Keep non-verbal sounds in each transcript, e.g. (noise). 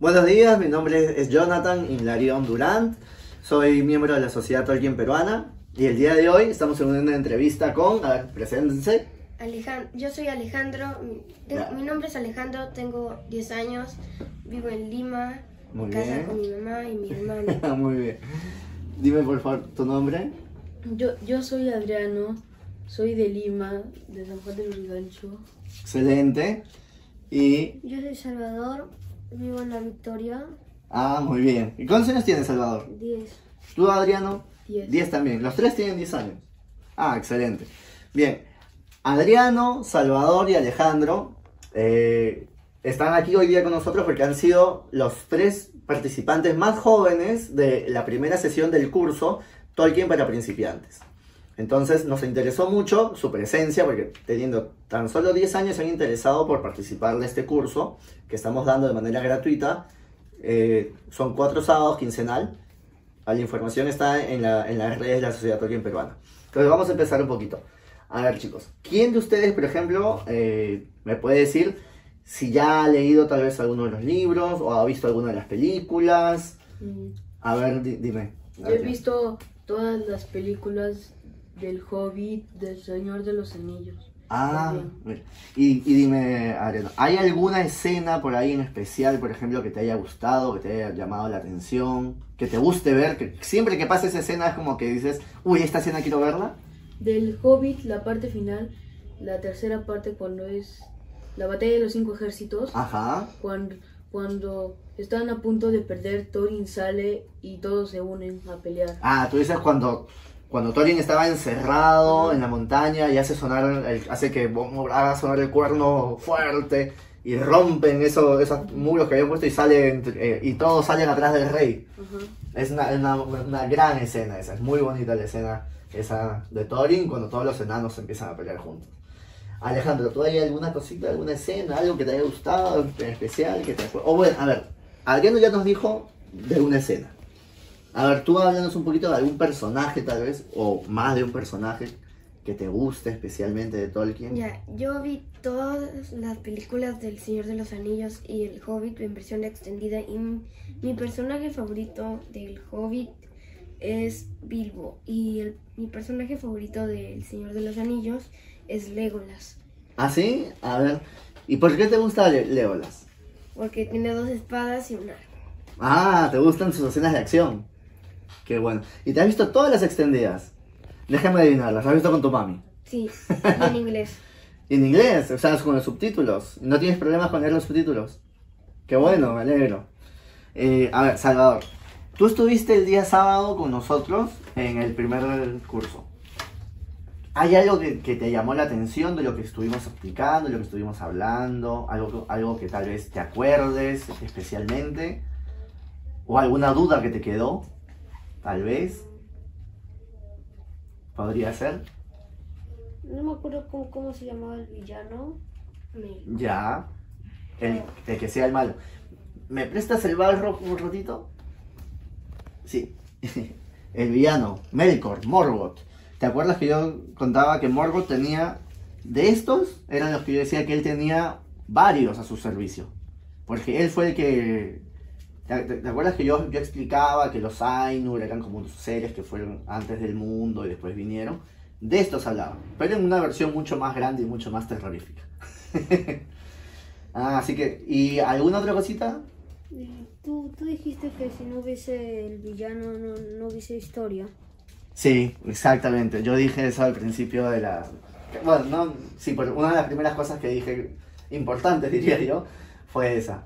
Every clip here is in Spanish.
Buenos días, mi nombre es Jonathan Inlarión Durant, soy miembro de la Sociedad Tolkien Peruana y el día de hoy estamos en una entrevista con, a ver, preséntense. Alejandro, yo soy Alejandro, mi, tengo- Ya. mi nombre es Alejandro, tengo 10 años, vivo en Lima, Muy en casa bien. con mi mamá y mi hermano. (laughs) Muy bien. Dime por favor tu nombre. Yo, yo soy Adriano, soy de Lima, de San Juan del Urigancho. Excelente. Y, Yo soy Salvador, vivo en La Victoria, ah, muy bien. ¿Y cuántos años tienes, Salvador? 10. ¿Tú, Adriano? Diez. 10 también. Los tres tienen 10 años. Ah, excelente. Bien. Adriano, Salvador y Alejandro eh, están aquí hoy día con nosotros porque han sido los tres participantes más jóvenes de la primera sesión del curso Tolkien para principiantes. Entonces nos interesó mucho su presencia porque teniendo tan solo 10 años se han interesado por participar de este curso que estamos dando de manera gratuita. Eh, son cuatro sábados quincenal. La información está en, la- en las redes de la Sociedad Tolkien Peruana. Entonces vamos a empezar un poquito. A ver chicos, ¿quién de ustedes, por ejemplo, eh, me puede decir si ya ha leído tal vez alguno de los libros o ha visto alguna de las películas? Mm, A ver, di- dime. Yo he visto todas las películas del Hobbit, del Señor de los Anillos. Ah, y, y dime, Adriano, ¿hay alguna escena por ahí en especial, por ejemplo, que te haya gustado, que te haya llamado la atención, que te guste ver? Que siempre que pasa esa escena es como que dices, uy, esta escena quiero verla. Del Hobbit, la parte final, la tercera parte cuando es la batalla de los cinco ejércitos, Ajá. cuando, cuando están a punto de perder, Thorin sale y todos se unen a pelear. Ah, tú dices cuando, cuando Thorin estaba encerrado en la montaña y hace sonar, el- hace que haga sonar el cuerno fuerte y rompen eso- esos muros que habían puesto y salen eh, y todos salen atrás del rey. Es una, una- una gran escena esa, es muy bonita la escena esa de Thorin cuando todos los enanos empiezan a pelear juntos. Alejandro, ¿tú hay alguna cosita, alguna escena, algo que te haya gustado en especial? Que te acuer- O bueno, a ver, Adriano ya nos dijo de una escena. A ver, tú háblanos un poquito de algún personaje tal vez, o más de un personaje que te guste especialmente de Tolkien. Ya, yo vi todas las películas del Señor de los Anillos y El Hobbit en versión extendida y mi, mi personaje favorito del Hobbit es Bilbo y el- mi personaje favorito del Señor de los Anillos es Legolas ¿Ah, sí? A ver, ¿y por qué te gusta Le- Legolas? porque tiene dos espadas y un arco. Ah, te gustan sus escenas de acción. Qué bueno. ¿Y te has visto todas las extendidas? Déjame adivinarlas, ¿has visto con tu mami? Sí, y (laughs) en inglés. ¿Y en inglés? O sea, con los subtítulos. ¿No tienes problemas con leer los subtítulos? Qué bueno, me alegro. Eh, a ver, Salvador, tú estuviste el día sábado con nosotros en el primer curso. ¿Hay algo que, que te llamó la atención de lo que estuvimos explicando, de lo que estuvimos hablando? ¿Algo, algo que tal vez te acuerdes especialmente? ¿O alguna duda que te quedó? Tal vez. ¿Podría ser? No me acuerdo cómo, cómo se llamaba el villano. Me- Ya. El, el que sea el malo. ¿Me prestas el barro un ratito? Sí. (laughs) El villano, Melkor, Morgoth. ¿Te acuerdas que yo contaba que Morgoth tenía... De estos, eran los que yo decía que él tenía varios a su servicio. Porque él fue el que... ¿Te, te- te acuerdas que yo, yo explicaba que los Ainur eran como seres que fueron antes del mundo y después vinieron? De estos hablaba, pero en una versión mucho más grande y mucho más terrorífica. (laughs) Ah, así que, ¿y alguna otra cosita? Tú, tú dijiste que si no hubiese el villano no, no hubiese historia. Sí, exactamente. Yo dije eso al principio de la... Bueno, no, sí, pero una de las primeras cosas que dije, importantes diría yo, fue esa.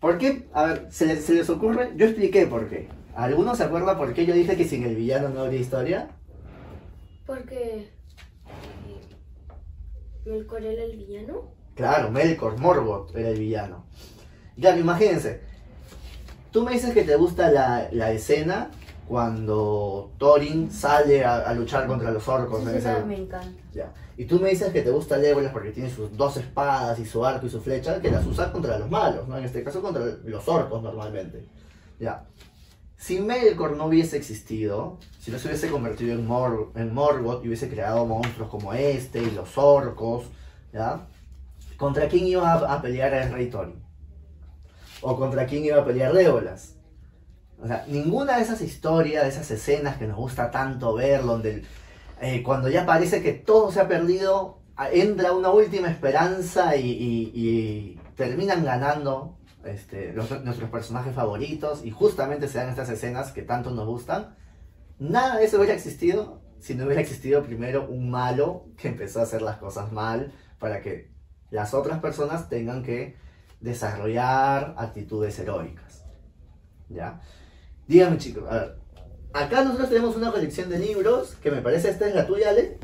¿Por qué? A ver, ¿se les, se les ocurre? Yo expliqué por qué. ¿Alguno se acuerda por qué yo dije que sin el villano no habría historia? Porque Melkor era el villano. Claro, Melkor, Morgoth era el villano. Claro, imagínense. Tú me dices que te gusta la, la escena cuando Thorin sale a, a luchar contra los orcos. en Esa ese- me encanta. Ya. Y tú me dices que te gusta Legolas porque tiene sus dos espadas y su arco y su flecha, que las usa contra los malos, ¿no? En este caso contra los orcos normalmente. Ya. Si Melkor no hubiese existido, si no se hubiese convertido en, Mor en Morgoth y hubiese creado monstruos como este y los orcos, ¿ya? ¿Contra quién iba a, a pelear el rey Thorin? o contra quién iba a pelear Legolas. O sea, ninguna de esas historias, de esas escenas que nos gusta tanto ver, donde eh, cuando ya parece que todo se ha perdido, entra una última esperanza y, terminan ganando este, nuestros personajes favoritos y justamente se dan estas escenas que tanto nos gustan. Nada de eso hubiera existido si no hubiera existido primero un malo que empezó a hacer las cosas mal para que las otras personas tengan que desarrollar actitudes heroicas. ¿Ya? Dígame chicos, a ver, acá nosotros tenemos una colección de libros que me parece esta es la tuya, Ale.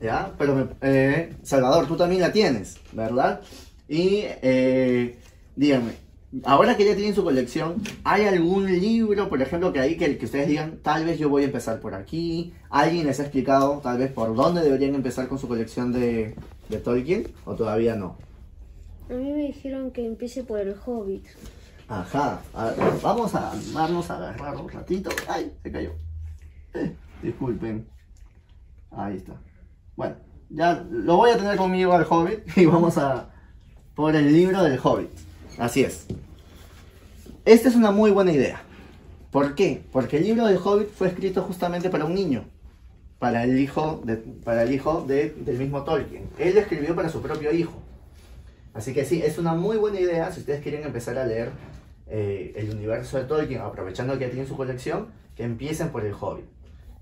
¿Ya? Pero, me- eh, Salvador, tú también la tienes, ¿verdad? Y, eh, díganme, ahora que ya tienen su colección, ¿hay algún libro, por ejemplo, que ahí que, que ustedes digan, tal vez yo voy a empezar por aquí? ¿Alguien les ha explicado, tal vez, por dónde deberían empezar con su colección de, de Tolkien? ¿O todavía no? A mí me dijeron que empiece por el Hobbit. Ajá, vamos a armarnos a agarrar un ratito. ¡Ay! Se cayó. Eh, disculpen. Ahí está. Bueno, ya lo voy a tener conmigo al Hobbit y vamos a por el libro del Hobbit. Así es. Esta es una muy buena idea. ¿Por qué? Porque el libro del Hobbit fue escrito justamente para un niño. Para el hijo, de, para el hijo de- del mismo Tolkien. Él escribió para su propio hijo. Así que sí, es una muy buena idea si ustedes quieren empezar a leer eh, el universo de Tolkien, aprovechando que ya tienen su colección, que empiecen por el Hobbit.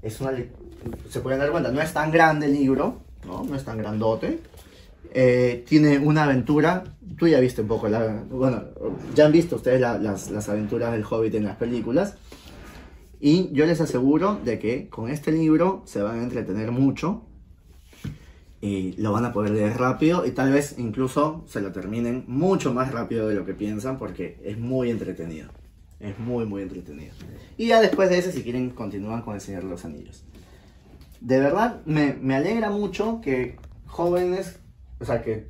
Es una, se pueden dar cuenta, no es tan grande el libro, no, no es tan grandote. Eh, tiene una aventura, tú ya viste un poco, la, bueno, ya han visto ustedes la- las, las aventuras del Hobbit en las películas. Y yo les aseguro de que con este libro se van a entretener mucho y lo van a poder leer rápido y tal vez incluso se lo terminen mucho más rápido de lo que piensan porque es muy entretenido. Es muy, muy entretenido. Y ya después de ese, si quieren, continúan con El Señor los Anillos. De verdad, me, me alegra mucho que jóvenes, o sea, que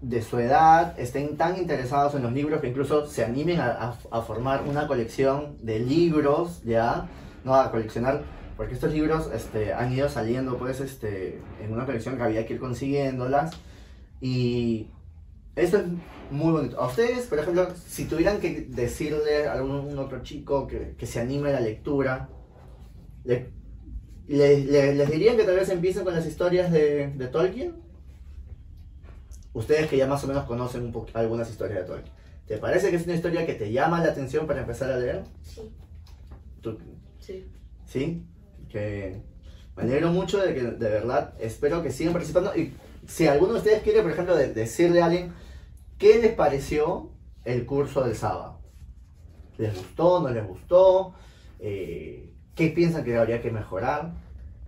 de su edad estén tan interesados en los libros que incluso se animen a, a- a formar una colección de libros, ¿ya? No, a coleccionar, porque estos libros este, han ido saliendo pues este, en una colección que había que ir consiguiéndolas. Y esto es muy bonito. A ustedes, por ejemplo, si tuvieran que decirle a algún otro chico que, que se anime a la lectura, le- le- le- ¿les dirían que tal vez empiecen con las historias de, de Tolkien? Ustedes que ya más o menos conocen un algunas historias de Tolkien. ¿Te parece que es una historia que te llama la atención para empezar a leer? Sí. ¿Tú- Sí. ¿Sí? Que me alegro mucho de que de verdad espero que sigan participando. Y si alguno de ustedes quiere, por ejemplo, de- decirle a alguien qué les pareció el curso del sábado. ¿Les gustó? ¿No les gustó? Eh, ¿Qué piensan que habría que mejorar?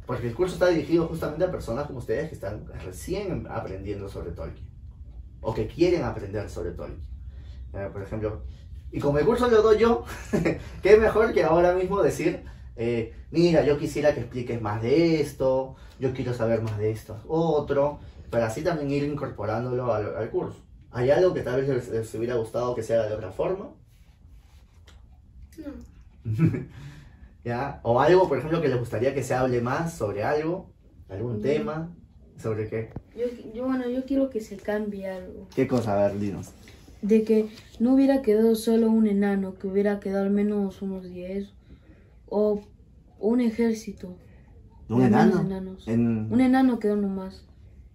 Porque el curso está dirigido justamente a personas como ustedes que están recién aprendiendo sobre Tolkien. O que quieren aprender sobre Tolkien. Eh, por ejemplo, y como el curso lo doy yo, (laughs) qué mejor que ahora mismo decir, eh, mira, yo quisiera que expliques más de esto, yo quiero saber más de esto otro, para así también ir incorporándolo al, al curso. ¿Hay algo que tal vez les, les hubiera gustado que se haga de otra forma? No. (laughs) ¿Ya? O algo, por ejemplo, que les gustaría que se hable más sobre algo, algún tema, sobre qué. Yo, yo, bueno, yo quiero que se cambie algo. ¿Qué cosa? A ver, dinos. De que no hubiera quedado solo un enano, que hubiera quedado al menos unos 10. O un ejército. ¿Un enano? enanos. En, Un enano quedó nomás.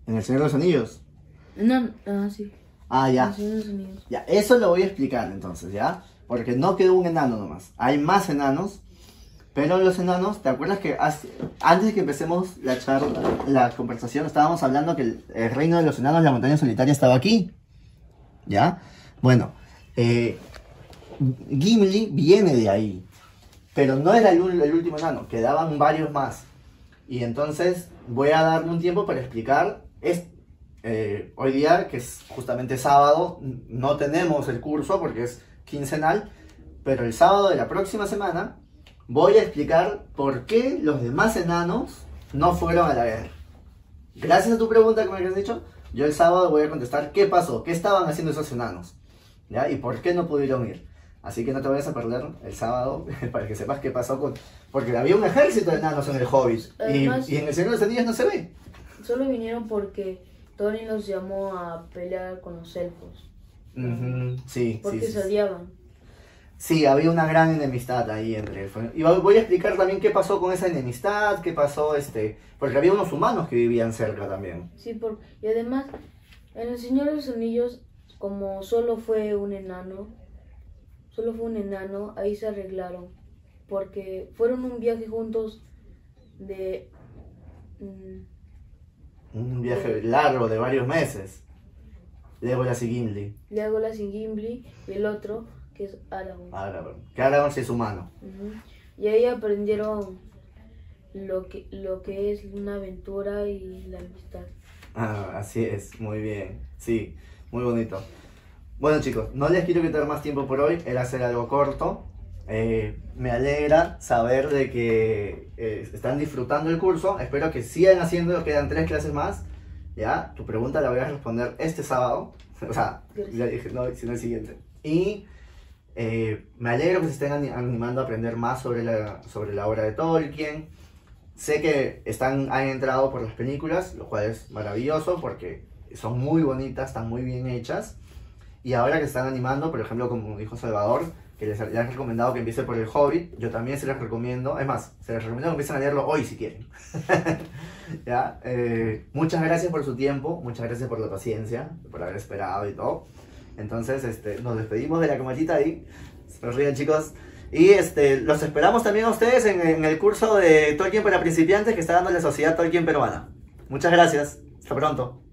en El Señor de los Anillos. Enano, ah, sí. Ah, ya. Los. Ya, eso lo voy a explicar entonces, ¿ya? Porque no quedó un enano nomás. Hay más enanos. Pero los enanos, ¿te acuerdas que hace- antes de que empecemos la charla, la conversación, estábamos hablando que el, el reino de los enanos, la montaña solitaria, estaba aquí? ¿Ya? Bueno, eh, Gimli viene de ahí. Pero no era el, el último enano, quedaban varios más. Y entonces voy a darme un tiempo para explicar. Es, eh, hoy día, que es justamente sábado, no tenemos el curso porque es quincenal, pero el sábado de la próxima semana voy a explicar por qué los demás enanos no fueron a la guerra. Gracias a tu pregunta que me has dicho, yo el sábado voy a contestar qué pasó, qué estaban haciendo esos enanos. Y por qué no pudieron ir. Así que no te vayas a perder el sábado (laughs) para que sepas qué pasó con... Porque había un ejército de enanos en el Hobbit y, Además- y en el Señor de los Anillos no se ve. Solo vinieron porque Tony los llamó a pelear con los elfos. Ujú, Sí, porque sí, se sí. odiaban. Sí, había una gran enemistad ahí entre... Y voy voy a explicar también qué pasó con esa enemistad, qué pasó, este... Porque había unos humanos que vivían cerca también. Sí, por... y además, en El Señor de los Anillos, como solo fue un enano, solo fue un enano, ahí se arreglaron. Porque fueron un viaje juntos de... mm, Un viaje largo de varios meses. Legolas y Gimli. Legolas y Gimli, y el otro, que es Aragorn. Aragorn. Que Aragorn sí es humano. Y ahí aprendieron lo que, lo que es una aventura y la amistad. Ah, así es, muy bien. Sí, muy bonito. Bueno chicos, no les quiero quitar más tiempo por hoy, era hacer algo corto. Eh, me alegra saber de que eh, están disfrutando el curso. Espero que sigan haciendo, quedan tres clases más. Ya, tu pregunta la voy a responder este sábado. (laughs) O sea, ya dije, no, sino el siguiente. Y eh, me alegro que se estén ani- animando a aprender más sobre la, sobre la obra de Tolkien. Sé que están, han entrado por las películas, lo cual es maravilloso porque son muy bonitas, están muy bien hechas. Y ahora que están animando, por ejemplo, como dijo Salvador, que les le han recomendado que empiece por el Hobbit, yo también se les recomiendo, es más, se les recomiendo que empiecen a leerlo hoy si quieren. (laughs) Eh, muchas gracias por su tiempo, muchas gracias por la paciencia, por haber esperado y todo. Entonces, este, nos despedimos de la comatita ahí. Se ríen chicos. Y este, los esperamos también a ustedes en el curso de Tolkien para principiantes que está dando la Sociedad Tolkien Peruana. Muchas gracias. Hasta pronto.